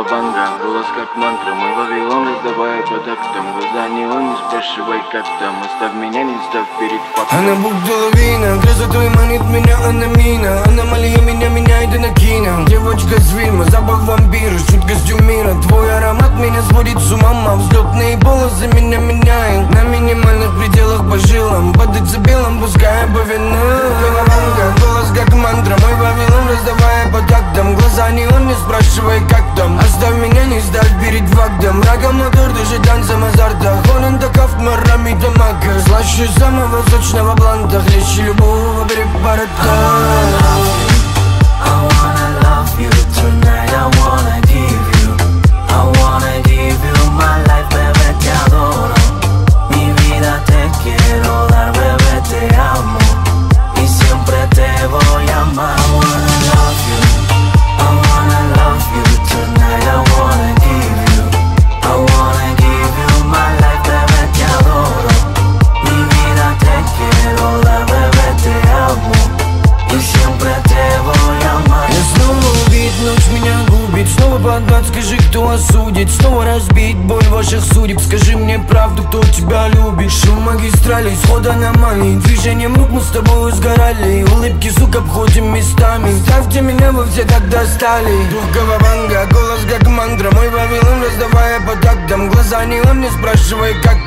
Вавилонга Голос как мантра, мой Вавилон Раздавая по тактам Глаза не он, не спрашивай как там. Оставь меня, не ставь перед фактом. Она будто лавина, красотой манит меня, она мина. Аномалия меня меняет и накина Девочка с фильма, запах вампира, жуткостью мира. Твой аромат меня сводит с ума, а взлетные полосы меня меняют. На минимальных пределах по жилам, по децибелам пускай по винам азарта Хонен таков, марами тамака Слаще самого сочного бланта Хлеще любого препарата скажи, кто осудит? Снова разбить боль ваших судеб. Скажи мне правду, кто тебя любит? Шум магистрали, исход аномалий Движением рук мы с тобой сгорали. Улыбки, сука, обходим местами. Ставьте меня, вы все так достали Дух Кавабанга, голос как мантра Мой Вавилон, раздавая по тактам Глаза не он, не спрашивай, как там